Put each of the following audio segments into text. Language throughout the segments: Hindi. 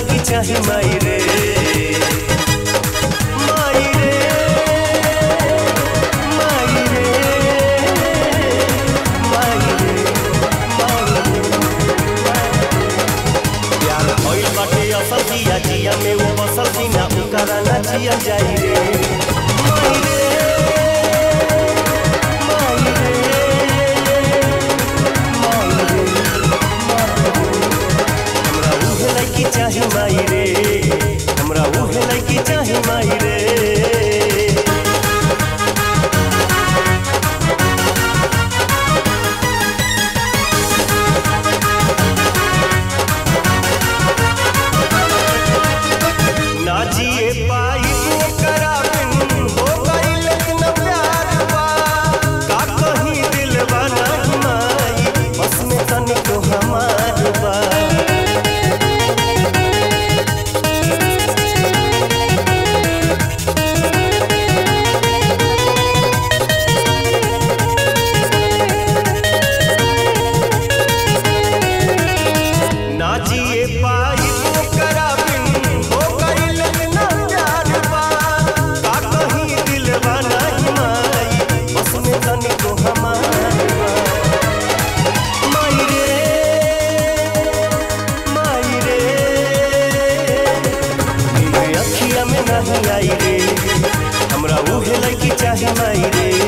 ज़िंदगी चाहे माई रे। जिया में वो बसल ना जिया जाई रे। माई रे। चाहे माई रे।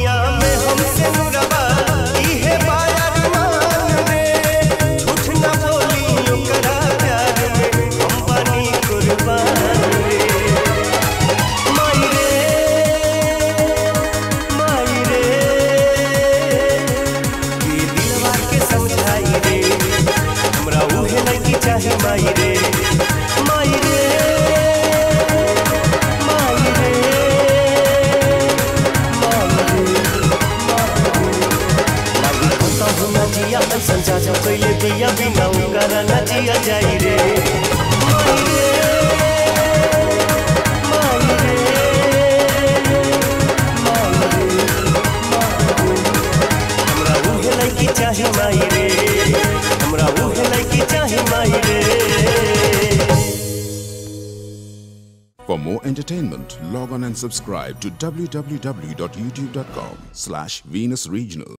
दुनिया में हमसे जिया बिना उकर न जिया जाई रे माई रे हमरा उहे लइकी चाहे माई रे हमरा उहे लइकी चाहे माई रे For more entertainment, log on and subscribe to www.youtube.com slash Venus Regional.